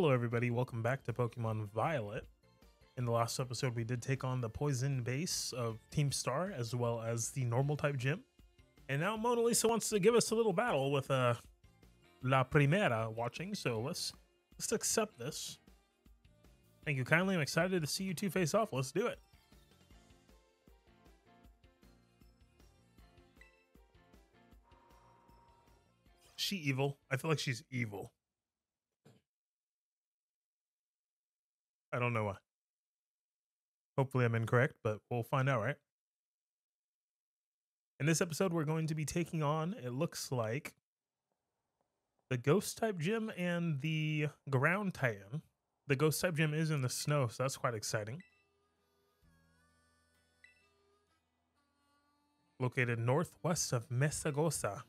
Hello, everybody. Welcome back to Pokemon Violet. In the last episode, we did take on the poison base of Team Star as well as the normal type gym. And now Mona Lisa wants to give us a little battle with uh, La Primera watching. So let's let's accept this. Thank you kindly. I'm excited to see you two face off. Let's do it. She evil. I feel like she's evil. I don't know why. Hopefully, I'm incorrect, but we'll find out, right? In this episode, we're going to be taking on, it looks like, the ghost type gym and the ground titan. The ghost type gym is in the snow, so that's quite exciting. Located northwest of Mesagoza.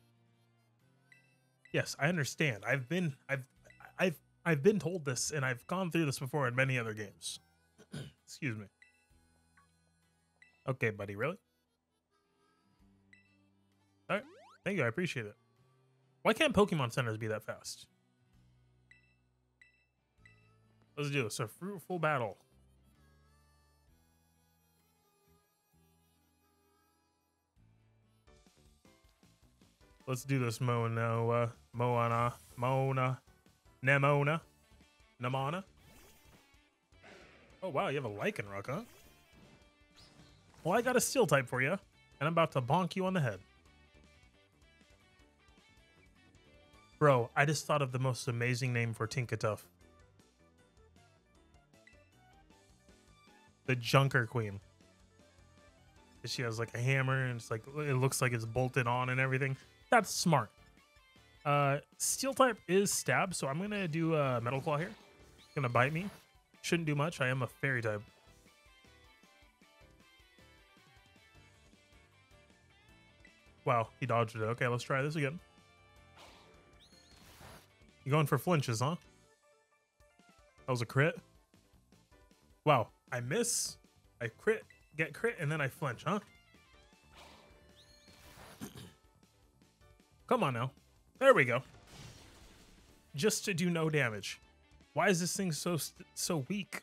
Yes, I understand. I've been I've I've I've been told this and I've gone through this before in many other games. Excuse me. Okay, buddy, really? All right. Thank you. I appreciate it. Why can't Pokemon centers be that fast? Let's do this. A fruitful battle. Let's do this, Mona. Uh, Moana. Mona. Nemona. Namana. Oh, wow. You have a Lycanroc, huh? Well, I got a Steel type for you, and I'm about to bonk you on the head. Bro, I just thought of the most amazing name for Tinkatuff. The Junker Queen. She has like a hammer and it's like it looks like it's bolted on and everything. That's smart. Uh steel type is stab, so I'm gonna do a metal claw here. It's gonna bite me. Shouldn't do much. I am a fairy type. Wow, he dodged it. Okay, let's try this again. You going for flinches, huh? That was a crit. Wow, I miss, I crit, get crit, and then I flinch, huh? Come on now. There we go. Just to do no damage. Why is this thing so so weak?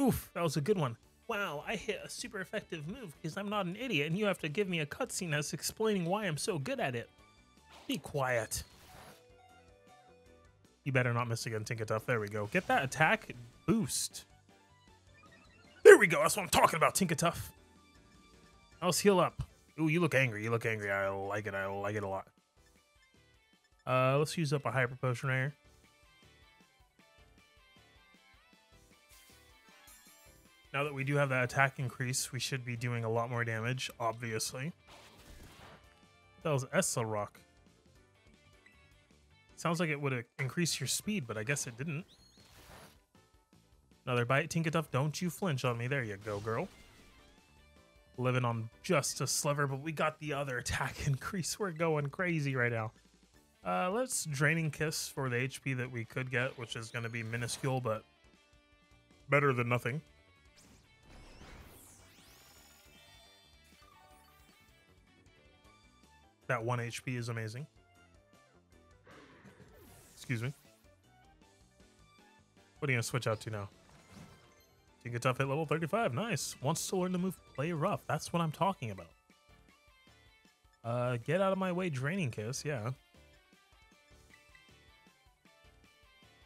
Oof, that was a good one. Wow, I hit a super effective move because I'm not an idiot and you have to give me a cutscene that's explaining why I'm so good at it. Be quiet. You better not miss again, Tinkatuff. There we go. Get that attack boost. There we go. That's what I'm talking about, Tinkatuff. Let's heal up. Ooh, you look angry. You look angry. I like it. I like it a lot. Uh, let's use up a hyper potion here. Now that we do have that attack increase, we should be doing a lot more damage, obviously. That was Accelerock. Sounds like it would increase your speed, but I guess it didn't. Another bite. Tinkatuff, don't you flinch on me. There you go, girl. Living on just a sliver, but we got the other attack increase. We're going crazy right now. Uh, let's Draining Kiss for the HP that we could get, which is going to be minuscule, but better than nothing. That 1 HP is amazing. Excuse me. What are you going to switch out to now? Tinkatuff hit level 35. Nice. Wants to learn to move play rough. That's what I'm talking about. Uh, get out of my way, Draining Kiss. Yeah.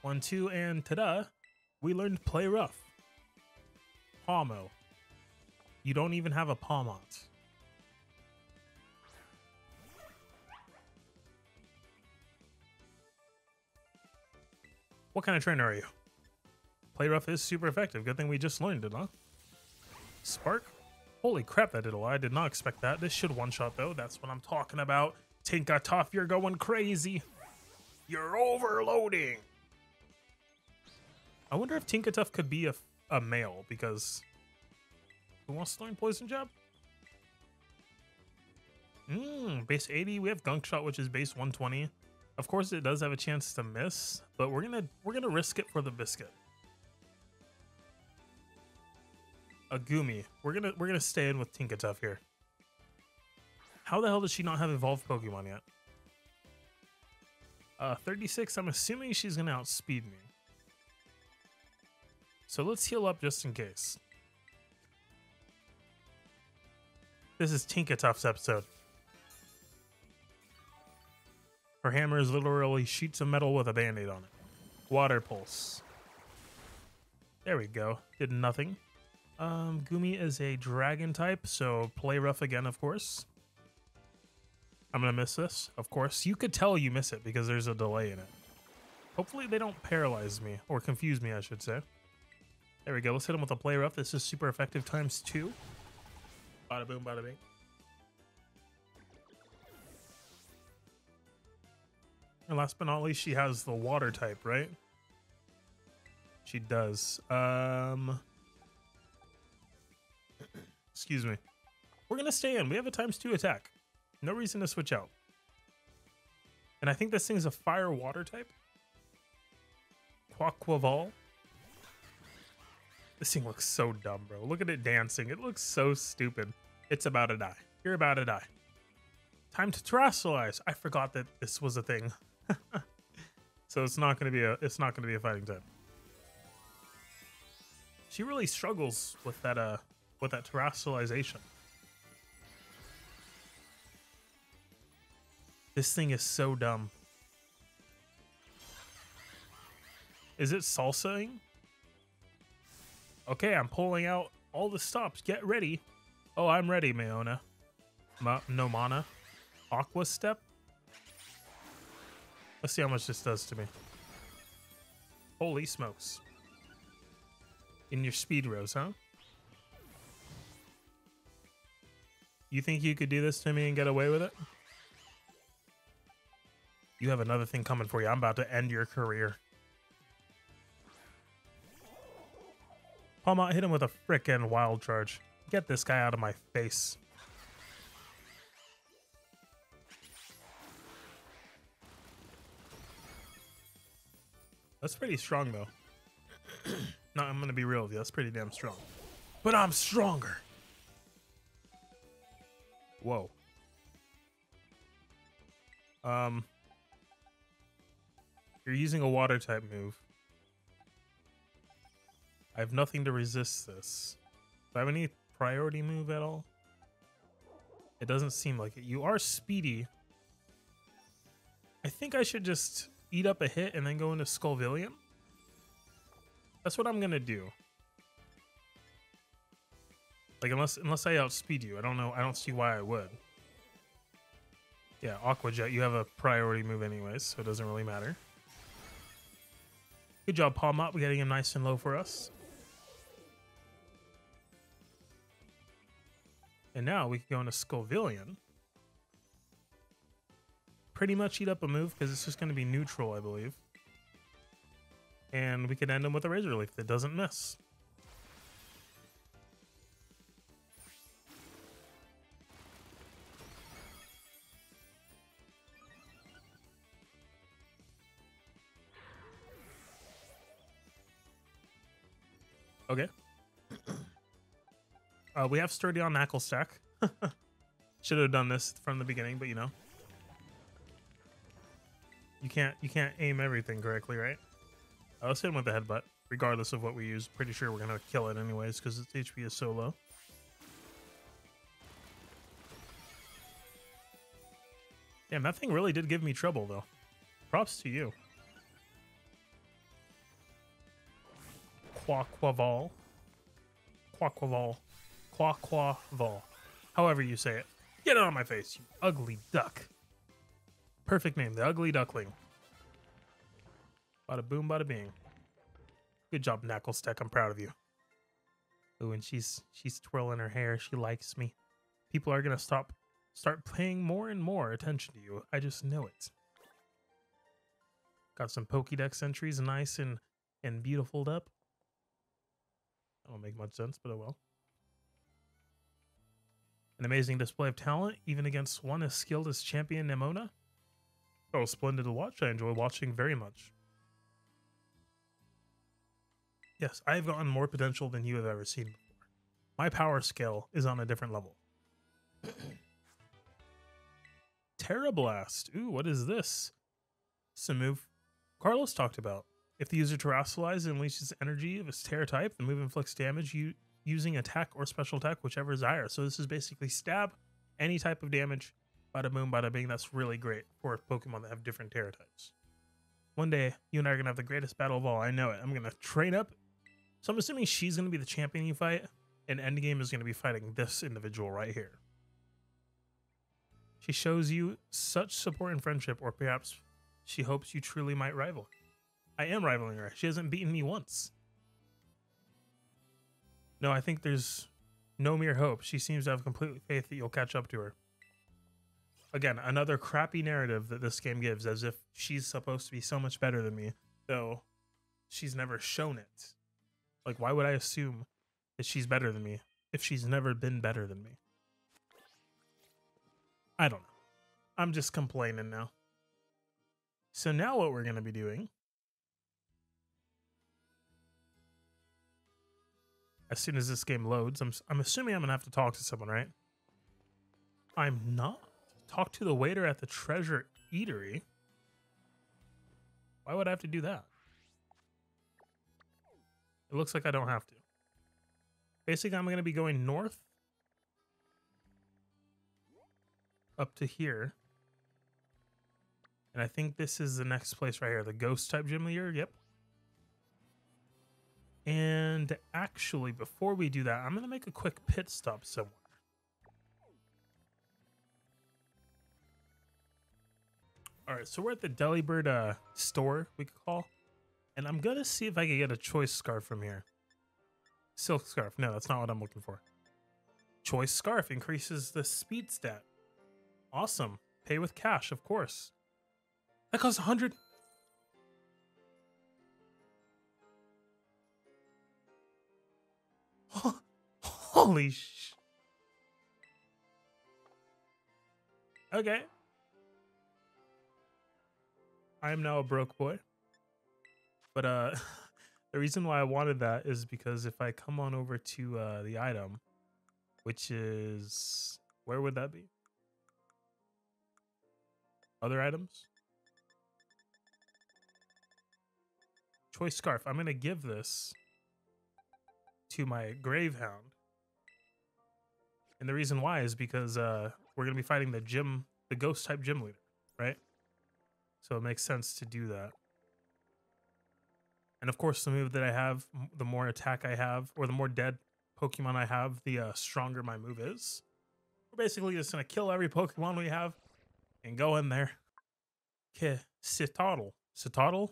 One, two, and ta-da. We learned play rough. Pawmo. You don't even have a Pawmot. What kind of trainer are you? Play rough is super effective. Good thing we just learned it, huh? Spark? Holy crap, that did a lot. I did not expect that. This should one-shot, though. That's what I'm talking about. Tinkatuff, you're going crazy. You're overloading. I wonder if Tinkatuff could be a, a male, because... Who wants to learn Poison Jab? Mmm, base 80. We have Gunk Shot, which is base 120. Of course, it does have a chance to miss, but we're gonna we're gonna risk it for the biscuit. A Goomy. We're gonna we're gonna stay in with Tinkatuff here. How the hell does she not have evolved Pokemon yet? Uh, 36. I'm assuming she's gonna outspeed me. So let's heal up just in case. This is Tinkatuff's episode. Her hammer is literally sheets of metal with a band-aid on it. Water pulse. There we go. Did nothing. Um, Goomy is a dragon type, so play rough again, of course. I'm gonna miss this, of course. You could tell you miss it because there's a delay in it. Hopefully they don't paralyze me, or confuse me, I should say. There we go. Let's hit him with a play rough. This is super effective times two. Bada boom, bada bing. And last but not least, she has the water type, right? She does. Um, excuse me. We're gonna stay in. We have a times two attack. No reason to switch out. And I think this thing's a fire water type. Quaquaval. This thing looks so dumb, bro. Look at it dancing. It looks so stupid. It's about to die. You're about to die. Time to terastallize. I forgot that this was a thing. so it's not gonna be a it's not gonna be a fighting type. She really struggles with that uh with that terastallization. This thing is so dumb. Is it salsaing? Okay, I'm pulling out all the stops. Get ready. Oh, I'm ready, Mayona. Ma no mana. Aqua step. Let's see how much this does to me. Holy smokes. In your speed rose, huh? You think you could do this to me and get away with it? You have another thing coming for you. I'm about to end your career. Palma, hit him with a frickin' wild charge. Get this guy out of my face. That's pretty strong, though. no, I'm gonna be real with you. That's pretty damn strong. But I'm stronger. Whoa. Um. You're using a water type move. I have nothing to resist this. Do I have any priority move at all? It doesn't seem like it. You are speedy. I think I should just eat up a hit and then go into Scovillain. That's what I'm gonna do. Like unless unless I outspeed you, I don't know. I don't see why I would. Yeah, Aqua Jet, you have a priority move anyways, so it doesn't really matter. Good job, Pawmot, We're getting him nice and low for us. And now we can go into Scovillain. Pretty much eat up a move because it's just going to be neutral, I believe. And we can end him with a Razor Leaf that doesn't miss. Okay. Uh, we have sturdy on Naclstack. Should have done this from the beginning, but you know. You can't you can't aim everything correctly, right? Uh, let's hit him with the headbutt, regardless of what we use. Pretty sure we're gonna kill it anyways, because its HP is so low. Damn, that thing really did give me trouble though. Props to you. Quaquaval. Quaquaval. Quaquaval. However you say it. Get out of my face, you ugly duck. Perfect name, the ugly duckling. Bada boom, bada bing. Good job, Naclstack. I'm proud of you. Ooh, and she's she's twirling her hair. She likes me. People are gonna stop start paying more and more attention to you. I just know it. Got some Pokédex entries, nice and and beautiful up. That don't make much sense, but oh well. An amazing display of talent, even against one as skilled as champion Nemona. Oh, splendid to watch. I enjoy watching very much. Yes, I have gotten more potential than you have ever seen before. My power scale is on a different level. Tera Blast. Ooh, what is this? It's a move Carlos talked about If the user terastallizes and unleashes energy of its Tera type, the move inflicts damage you, using attack or special attack, whichever is higher. So this is basically stab, any type of damage, bada boom, bada bing. That's really great for Pokemon that have different Tera types. One day, you and I are going to have the greatest battle of all. I know it. I'm going to train up. So I'm assuming she's going to be the champion you fight, and Endgame is going to be fighting this individual right here. She shows you such support and friendship, or perhaps she hopes you truly might rival. I am rivaling her. She hasn't beaten me once. No, I think there's no mere hope. She seems to have complete faith that you'll catch up to her. Again, another crappy narrative that this game gives, as if she's supposed to be so much better than me, though she's never shown it. Like, why would I assume that she's better than me if she's never been better than me? I don't know. I'm just complaining now. So now what we're going to be doing as soon as this game loads, I'm I'm assuming I'm going to have to talk to someone, right? I'm not. Talk to the waiter at the Treasure Eatery. Why would I have to do that? It looks like I don't have to. Basically, I'm going to be going north up to here. And I think this is the next place right here, the ghost type gym leader. Yep. And actually, before we do that, I'm going to make a quick pit stop somewhere. All right, so we're at the Delibird uh, store, we could call. And I'm going to see if I can get a choice scarf from here. Silk scarf. No, that's not what I'm looking for. Choice scarf increases the speed stat. Awesome. Pay with cash, of course. That costs 100. Holy sh. Okay. I am now a broke boy. But uh the reason why I wanted that is because if I come on over to uh the item, which is where would that be? Other items? Choice scarf. I'm gonna give this to my Gravehound. And the reason why is because uh, we're gonna be fighting the gym, the ghost type gym leader, right? So it makes sense to do that. And of course, the move that I have, the more attack I have, or the more dead Pokemon I have, the uh, stronger my move is. We're basically just gonna kill every Pokemon we have and go in there. Okay, Cetoddle. Cetoddle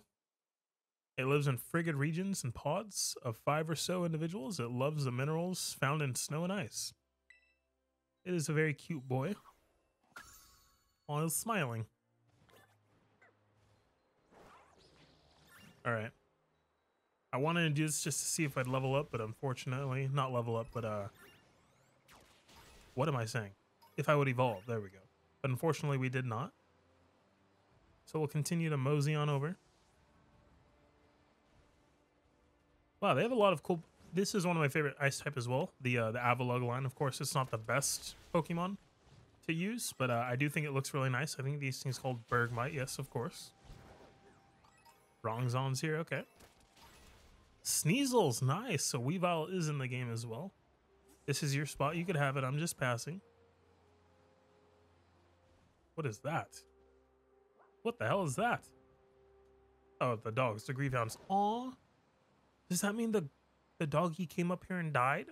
it lives in frigid regions and pods of five or so individuals. It loves the minerals found in snow and ice. It is a very cute boy. While he's smiling. Alright. I wanted to do this just to see if I'd level up, but unfortunately, not level up, but uh... What am I saying? If I would evolve, there we go. But unfortunately, we did not. So we'll continue to mosey on over. Wow, they have a lot of cool. This is one of my favorite ice type as well. The uh, the Avalugg line, of course, it's not the best Pokemon to use, but uh, I do think it looks really nice. I think these things called Bergmite. Yes, of course. Bronzong's here. Okay. Sneasel's nice. So Weavile is in the game as well. This is your spot. You could have it. I'm just passing. What is that? What the hell is that? Oh, the dogs, the Grevehounds. Aw. Does that mean the the doggy came up here and died?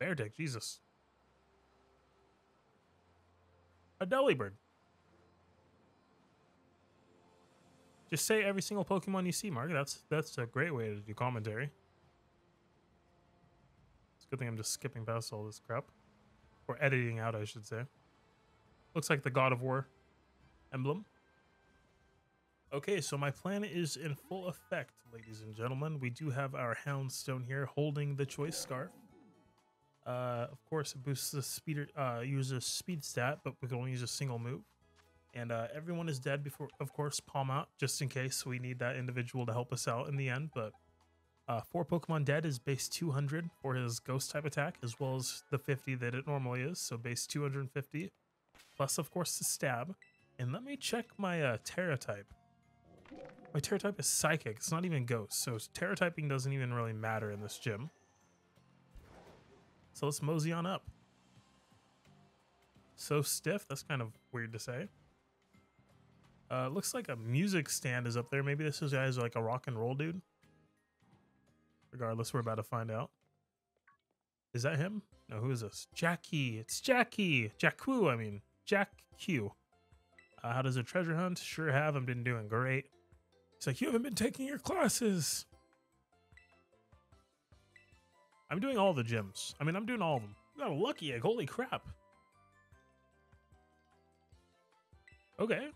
Beartic, Jesus. A Delibird. Just say every single Pokemon you see, Mark. That's that's a great way to do commentary. It's a good thing I'm just skipping past all this crap. Or editing out, I should say. Looks like the God of War emblem. Okay, so my plan is in full effect, ladies and gentlemen. We do have our Houndstone here holding the Choice Scarf. Uh, of course, it boosts the speed, uh, uses speed stat, but we can only use a single move. And uh, everyone is dead before, of course, Pawmot, just in case we need that individual to help us out in the end. But uh, four Pokemon dead is base 200 for his Ghost type attack, as well as the 50 that it normally is. So base 250, plus, of course, the stab. And let me check my uh, Tera type. My Tera type is Psychic. It's not even Ghost, so Tera typing doesn't even really matter in this gym. So let's mosey on up. So stiff. That's kind of weird to say. Uh, looks like a music stand is up there. Maybe this is guys like a rock and roll dude. Regardless, we're about to find out. Is that him? No, who is this? Jackie. It's Jackie. Jack I mean. Jack Q. Uh, how does a treasure hunt? Sure have. I've been doing great. He's like, you haven't been taking your classes. I'm doing all the gyms. I mean, I'm doing all of them. got a lucky egg. Holy crap. Okay.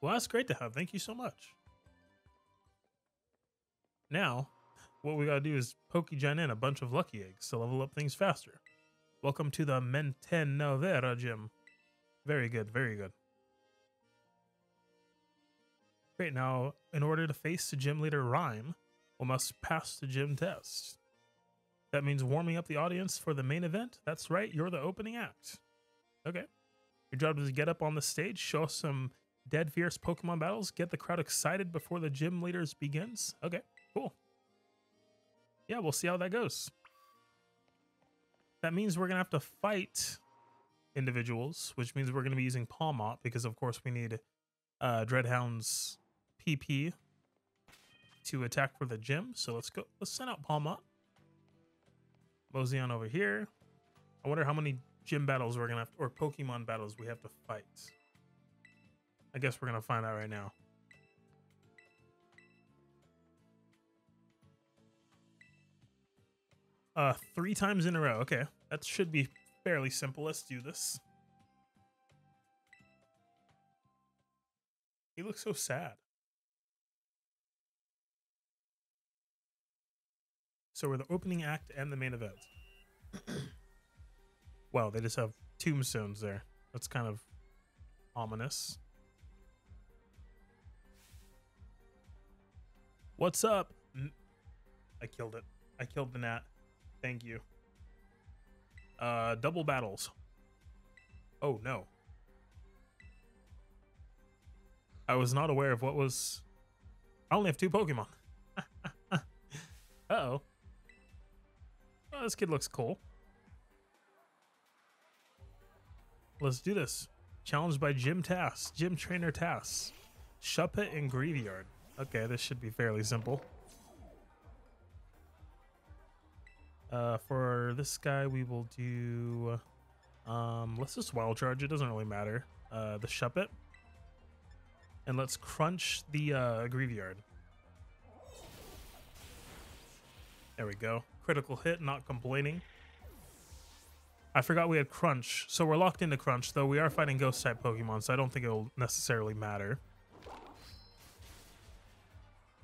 Well, that's great to have. Thank you so much. Now, what we gotta do is Pokegen in a bunch of lucky eggs to level up things faster. Welcome to the Montenevera gym. Very good, very good. Great, now, in order to face the gym leader Ryme, we must pass the gym test. That means warming up the audience for the main event? That's right, you're the opening act. Okay. Your job is to get up on the stage, show some dead fierce Pokemon battles, get the crowd excited before the gym leaders begins. Okay, cool. Yeah, we'll see how that goes. That means we're to have to fight individuals, which means we're to be using Pawmot because, of course, we need uh, Dreadhound's PP to attack for the gym. So let's go. Let's send out Pawmot. Mosey on over here. I wonder how many gym battles we're going to have, or Pokemon battles we have to fight. I guess we're going to find out right now. Uh, three times in a row. Okay, that should be fairly simple. Let's do this. He looks so sad. So we're the opening act and the main event. wow, they just have tombstones there. That's kind of ominous. What's up? I killed it. I killed the gnat. Thank you. Uh, double battles. Oh, no. I was not aware of what was... I only have two Pokemon. Uh-oh. Oh, this kid looks cool. Let's do this. Challenged by Gym Tasks. Gym Trainer Tasks. Shuppet and Greavard. Okay, this should be fairly simple. Uh, for this guy, we will do. Um, let's just wild charge. It doesn't really matter. Uh, the Shuppet. And let's crunch the uh, Greavard. There we go. Critical hit, not complaining. I forgot we had Crunch. So we're locked into Crunch, though we are fighting Ghost-type Pokemon, so I don't think it'll necessarily matter.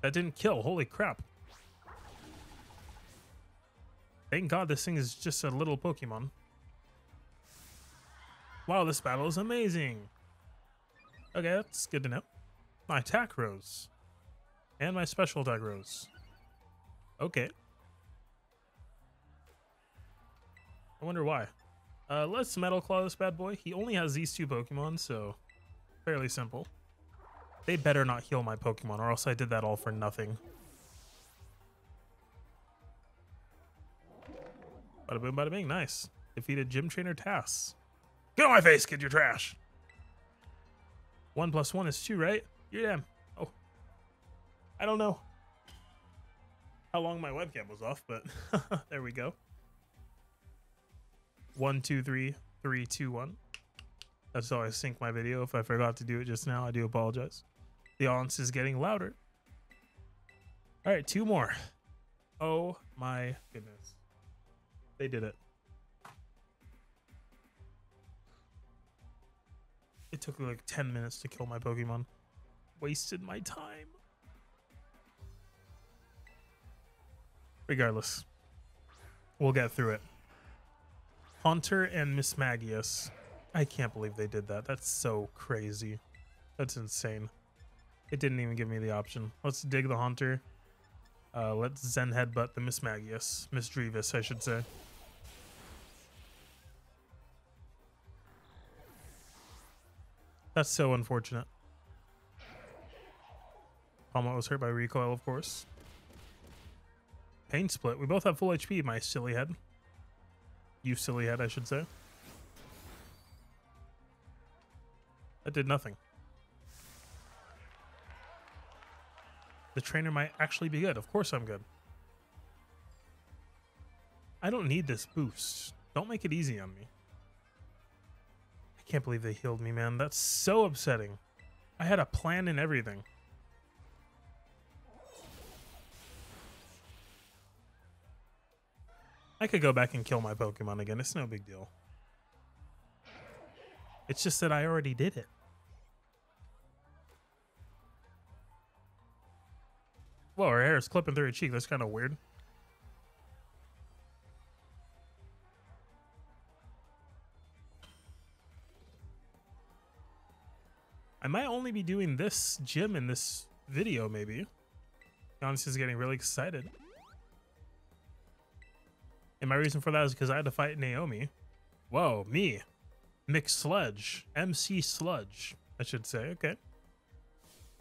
That didn't kill. Holy crap. Thank God this thing is just a little Pokemon. Wow, this battle is amazing. Okay, that's good to know. My attack rose. And my special attack rose. Okay. I wonder why. Uh, let's Metal Claw this bad boy. He only has these two Pokemon, so fairly simple. They better not heal my Pokemon, or else I did that all for nothing. Bada boom, bada bing. Nice. Defeated gym trainer tasks. Get on my face, kid. You're trash. One plus one is two, right? You're damn. Oh. I don't know how long my webcam was off, but there we go. One, two, three, three, two, one. That's how I sync my video. If I forgot to do it just now, I do apologize. The audience is getting louder. All right, two more. Oh my goodness. They did it. It took like 10 minutes to kill my Pokemon. Wasted my time. Regardless, we'll get through it. Haunter and Mismagius. I can't believe they did that. That's so crazy. That's insane. It didn't even give me the option. Let's dig the Haunter. Uh, let's Zen Headbutt the Mismagius. Miss Misdreavus, I should say. That's so unfortunate. Palma was hurt by recoil, of course. Pain split. We both have full HP, my silly head. You silly head, I should say. That did nothing. The trainer might actually be good. Of course I'm good. I don't need this boost. Don't make it easy on me. I can't believe they healed me, man. That's so upsetting. I had a plan and everything. I could go back and kill my Pokemon again. It's no big deal. It's just that I already did it. Whoa, her hair is clipping through her cheek. That's kind of weird. I might only be doing this gym in this video, maybe. Giannis is getting really excited. And my reason for that is because I had to fight Naomi. Whoa, me. Mick Sludge. MC Sludge, I should say. Okay.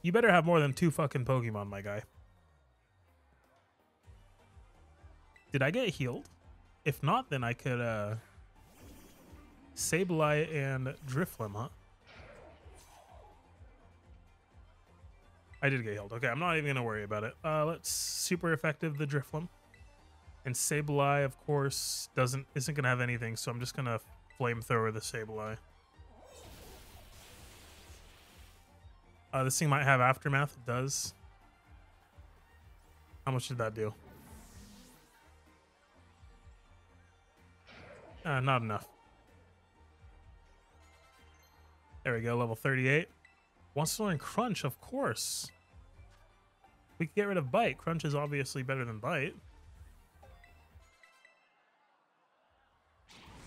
You better have more than two fucking Pokemon, my guy. Did I get healed? If not, then I could, uh... Sableye and Drifloon, huh? I did get healed. Okay, I'm not even gonna worry about it. Uh, let's super effective the Drifloon. And Sableye, of course, doesn't isn't gonna have anything, so I'm just gonna flamethrower the Sableye. Uh, this thing might have aftermath. It does. How much did that do? Uh, not enough. There we go, level 38. Wants to learn Crunch, of course. We could get rid of Bite. Crunch is obviously better than Bite.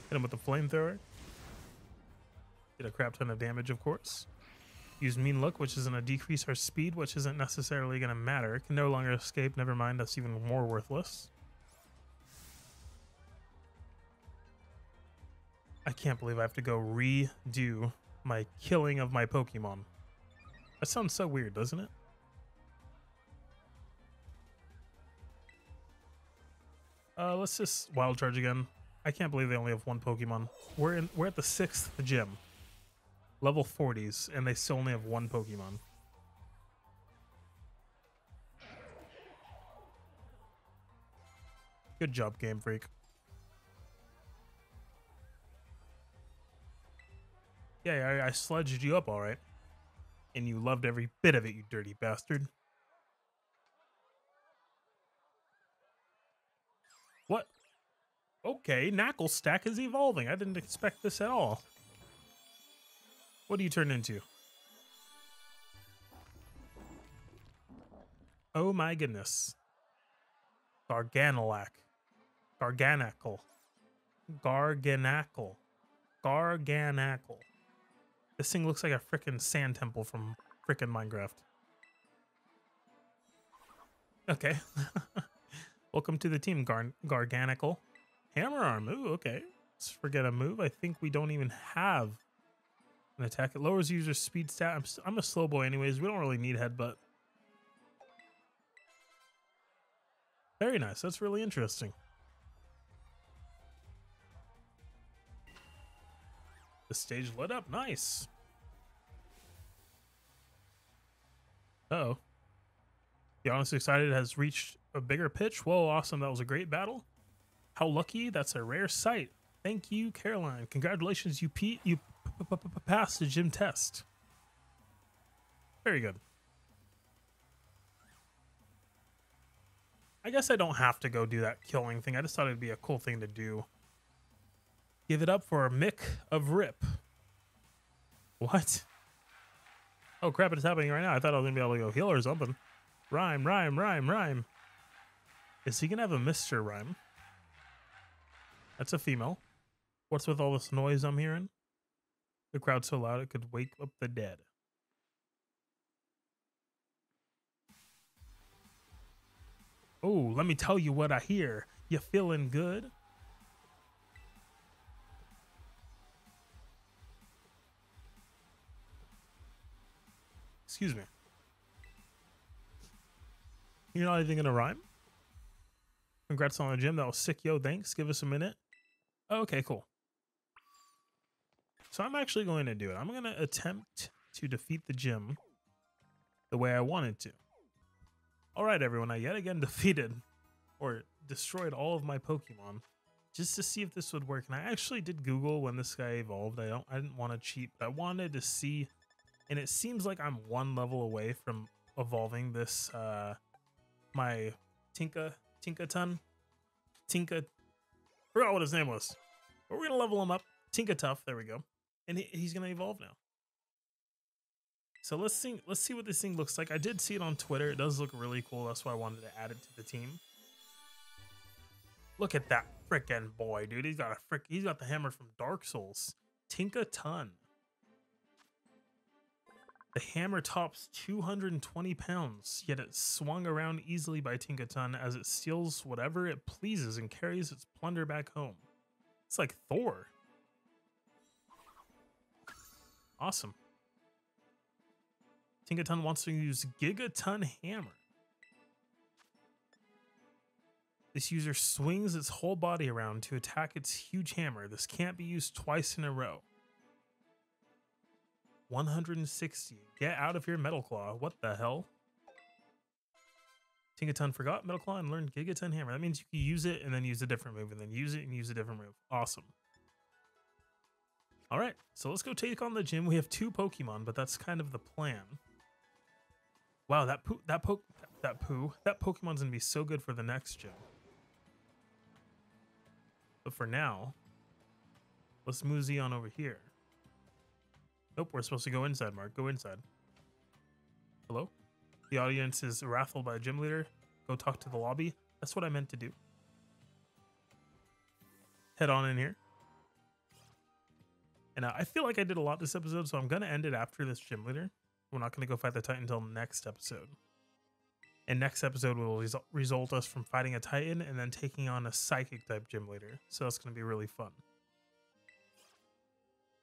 Hit him with the flamethrower. Did a crap ton of damage, of course. Use Mean Look, which is going to decrease our speed, which isn't necessarily going to matter. Can no longer escape. Never mind, that's even more worthless. I can't believe I have to go redo my killing of my Pokemon. That sounds so weird, doesn't it? Uh, let's just wild charge again. I can't believe they only have one Pokemon. We're in. We're at the sixth gym, level 40s, and they still only have one Pokemon. Good job, Game Freak. Yeah, I, I sludged you up all right. And you loved every bit of it, you dirty bastard. What? Okay, Naclstack is evolving. I didn't expect this at all. What do you turn into? Oh my goodness. Garganalac. Garganacl. Garganacl. Garganacl. This thing looks like a freaking sand temple from freaking Minecraft. Okay. Welcome to the team, Gar. Hammer arm. Ooh, okay. Let's forget a move. I think we don't even have an attack. It lowers user speed stat. I'm, I'm a slow boy anyways. We don't really need headbutt. Very nice. That's really interesting. The stage lit up. Nice. Uh oh. The Honest Excited has reached a bigger pitch. Whoa, awesome. That was a great battle. How lucky. That's a rare sight. Thank you, Caroline. Congratulations, you Pete. You passed the gym test. Very good. I guess I don't have to go do that killing thing. I just thought it'd be a cool thing to do. Give it up for Mick of Rip. What? Oh crap, it's happening right now. I thought I was gonna be able to go heal or something. Rhyme, rhyme, rhyme, rhyme. Is he gonna have a Mr. Rhyme? That's a female. What's with all this noise I'm hearing? The crowd's so loud it could wake up the dead. Oh, let me tell you what I hear. You feeling good? Excuse me. You're not even gonna rhyme? Congrats on the gym. That was sick, yo. Thanks. Give us a minute. Okay, cool. So I'm actually going to do it. I'm going to attempt to defeat the gym the way I wanted to. All right, everyone. I yet again defeated or destroyed all of my Pokemon just to see if this would work. And I actually did Google when this guy evolved. I don't. I didn't want to cheat. But I wanted to see, and it seems like I'm one level away from evolving this. Uh, my Tinka Tinkaton, Tinka. Forgot what his name was. But we're gonna level him up. Tinkatuff. There we go. And he, he's gonna evolve now. So let's see. Let's see what this thing looks like. I did see it on Twitter. It does look really cool. That's why I wanted to add it to the team. Look at that freaking boy, dude. He's got a frick. He's got the hammer from Dark Souls. Tinkaton. The hammer tops 220 pounds, yet it's swung around easily by Tinkaton as it steals whatever it pleases and carries its plunder back home. It's like Thor. Awesome. Tinkaton wants to use Gigaton Hammer. This user swings its whole body around to attack its huge hammer. This can't be used twice in a row. 160. Get out of here, Metal Claw. What the hell? Tinkaton forgot Metal Claw and learned Gigaton Hammer. That means you can use it and then use a different move and then use it and use a different move. Awesome. All right, so let's go take on the gym. We have two Pokemon, but that's kind of the plan. Wow, that poo, that poke, that poo, that Pokemon's gonna be so good for the next gym. But for now, let's move on over here. Nope, we're supposed to go inside, Mark. Go inside. Hello? The audience is wrathful by a gym leader. Go talk to the lobby. That's what I meant to do. Head on in here. And I feel like I did a lot this episode, so I'm going to end it after this gym leader. We're not going to go fight the Titan until next episode. And next episode will result, result us from fighting a Titan and then taking on a Psychic type gym leader. So that's going to be really fun.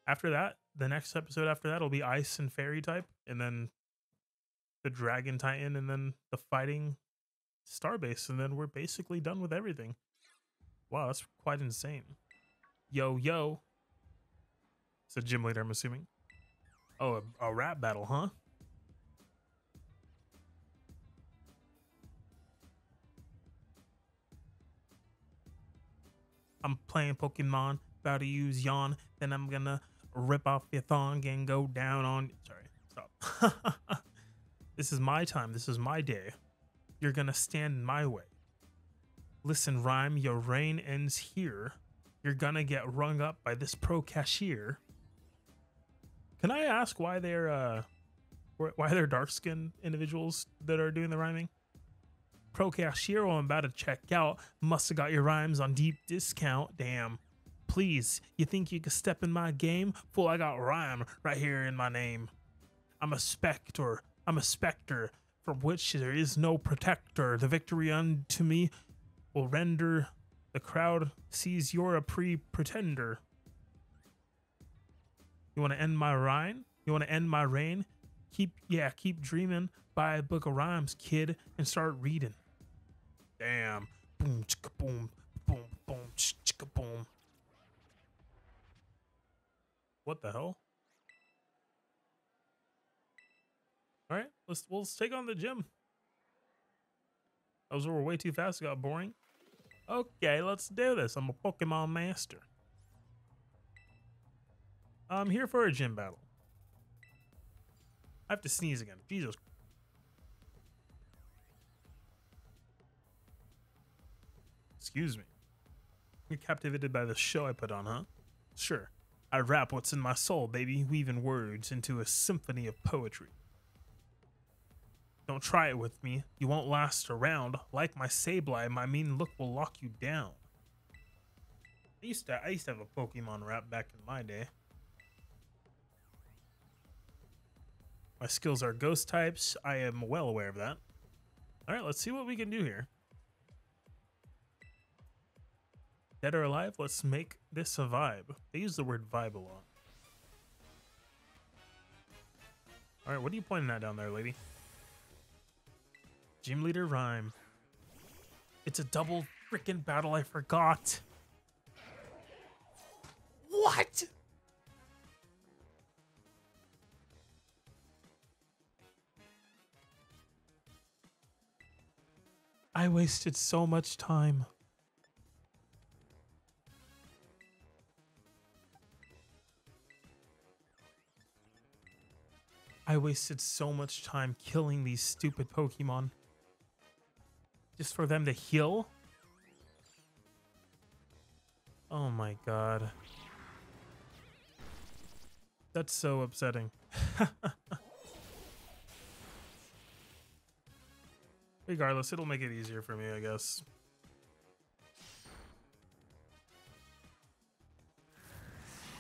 After that, the next episode after that will be Ice and Fairy type, and then the Dragon Titan, and then the Fighting Starbase, and then we're basically done with everything. Wow, that's quite insane. Yo, yo. It's a gym leader, I'm assuming. Oh, a, a rap battle, huh? I'm playing Pokemon, about to use Yawn, then I'm gonna rip off your thong and go down on. Sorry, stop. this is my time. This is my day. You're gonna stand in my way. Listen, rhyme. Your reign ends here. You're gonna get rung up by this pro cashier. Can I ask why they're uh, why they're dark skinned individuals that are doing the rhyming? Pro cashier, I'm about to check out. Must have got your rhymes on deep discount. Damn. Please, you think you could step in my game? Fool, I got rhyme right here in my name. I'm a specter, I'm a specter, from which there is no protector. The victory unto me will render the crowd sees you're a pre-pretender. You want to end my rhyme? You want to end my reign? Keep, yeah, keep dreaming. Buy a book of rhymes, kid, and start reading. Damn. Boom, chicka, boom, boom, boom, chicka, boom. What the hell? All right, let's we'll take on the gym. Those were way too fast. It got boring. Okay, let's do this. I'm a Pokemon master. I'm here for a gym battle. I have to sneeze again. Jesus. Excuse me. You're captivated by the show I put on, huh? Sure. I rap what's in my soul, baby, weaving words into a symphony of poetry. Don't try it with me. You won't last around. Like my Sableye, my mean look will lock you down. I used to I used to have a Pokemon rap back in my day. My skills are ghost types. I am well aware of that. All right, let's see what we can do here. Dead or alive, let's make this a vibe. They use the word vibe a lot. Alright, what are you pointing at down there, lady? Gym leader Ryme. It's a double freaking battle. I forgot. What? I wasted so much time. I wasted so much time killing these stupid Pokemon. Just for them to heal? Oh my god. That's so upsetting. Regardless, it'll make it easier for me, I guess.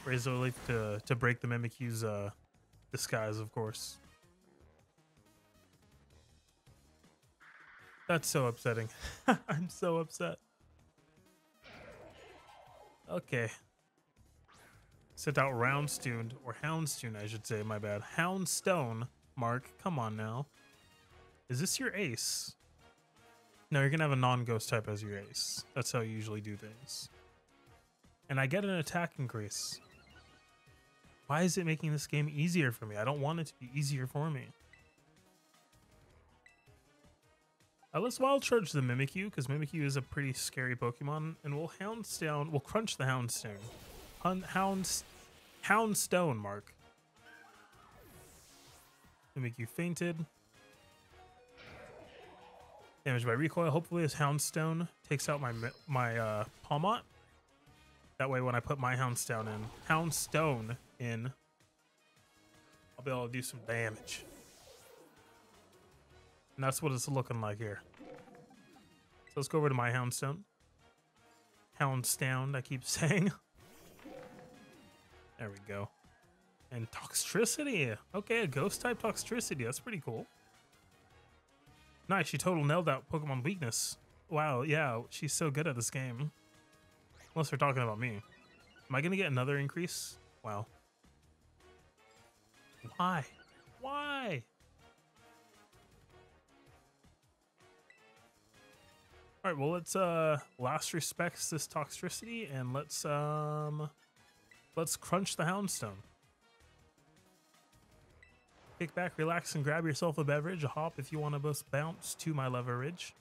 Razor Leaf to, to break the Mimikyu's uh, disguise, of course. That's so upsetting. I'm so upset. Okay. Sent out Roundstone, or Houndstone, I should say, my bad. Houndstone, Mark, come on now. Is this your ace? No, you're gonna have a non-ghost type as your ace. That's how you usually do things. And I get an attack increase. Why is it making this game easier for me? I don't want it to be easier for me. Let's wild charge the Mimikyu, because Mimikyu is a pretty scary Pokemon, and we'll Houndstone, we'll crunch the Houndstone. Hun Hound, Houndstone, Mark. Mimikyu fainted. Damage by recoil. Hopefully this Houndstone takes out my my uh, Pawmot. That way when I put my Houndstone in, Houndstone in, I'll be able to do some damage. And that's what it's looking like here. So let's go over to my Houndstone. Houndstone, I keep saying. there we go. And Toxtricity. Okay, a ghost type Toxtricity. That's pretty cool. Nice, she total nailed that Pokemon weakness. Wow, yeah, she's so good at this game. Unless they're talking about me. Am I going to get another increase? Wow. Why? Why? All right, well, let's uh last respects this Toxtricity and let's um let's crunch the Houndstone. Kick back, relax, and grab yourself a beverage, a hop if you want to both bounce to my leverage.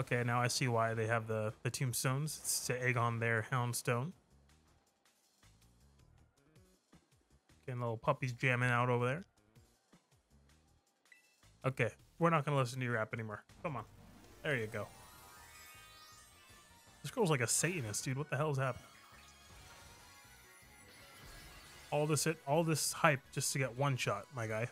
Okay, now I see why they have the, the tombstones. It's to egg on their Houndstone. Getting little puppies jamming out over there. Okay, we're not to listen to your rap anymore. Come on. There you go. This girl's like a Satanist, dude. What the hell's happening? All this, all this hype just to get one shot, my guy.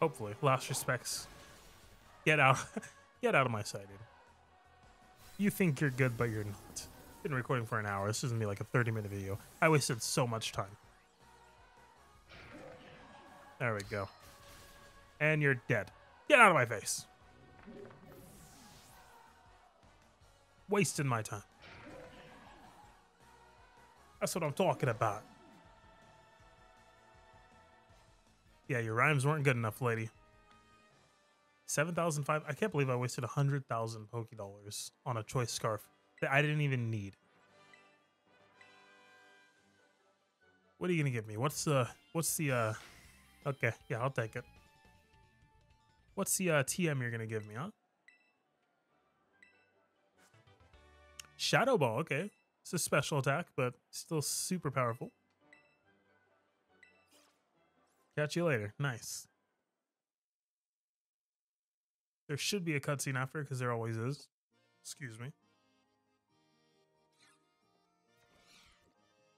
Hopefully, last respects. Get out, get out of my sight, dude. You think you're good, but you're not. Been recording for an hour. This is gonna be like a 30 minute video. I wasted so much time. There we go. And you're dead. Get out of my face. Wasting my time. That's what I'm talking about. Yeah, your rhymes weren't good enough, lady. 7,005. I can't believe I wasted 100,000 Poké Dollars on a choice scarf that I didn't even need. What are you to give me? What's the, what's the, uh, okay, yeah, I'll take it. What's the uh, TM you're to give me, huh? Shadow Ball, okay. It's a special attack, but still super powerful. Catch you later. Nice. There should be a cutscene after, because there always is. Excuse me.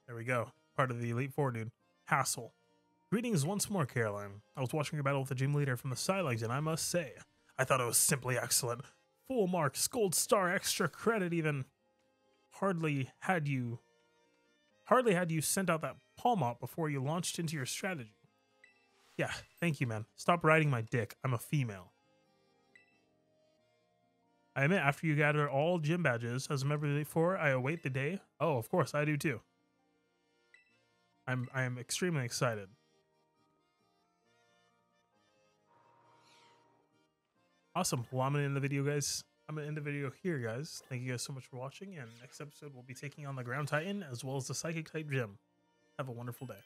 There we go. Part of the Elite Four, dude. Hassel. Greetings once more, Caroline. I was watching your battle with the gym leader from the sidelines, and I must say, I thought it was simply excellent. Full marks, gold star, extra credit even. Hardly had you... Hardly had you sent out that Pawmot before you launched into your strategy. Yeah, thank you, man. Stop riding my dick. I'm a female. I admit, after you gather all gym badges as a member of the Elite Four, I await the day. Oh, of course, I do too. I'm I am extremely excited. Awesome. Well, I'm gonna end the video, guys. I'm gonna end the video here, guys. Thank you guys so much for watching, and next episode we'll be taking on the Ground Titan as well as the Psychic type gym. Have a wonderful day.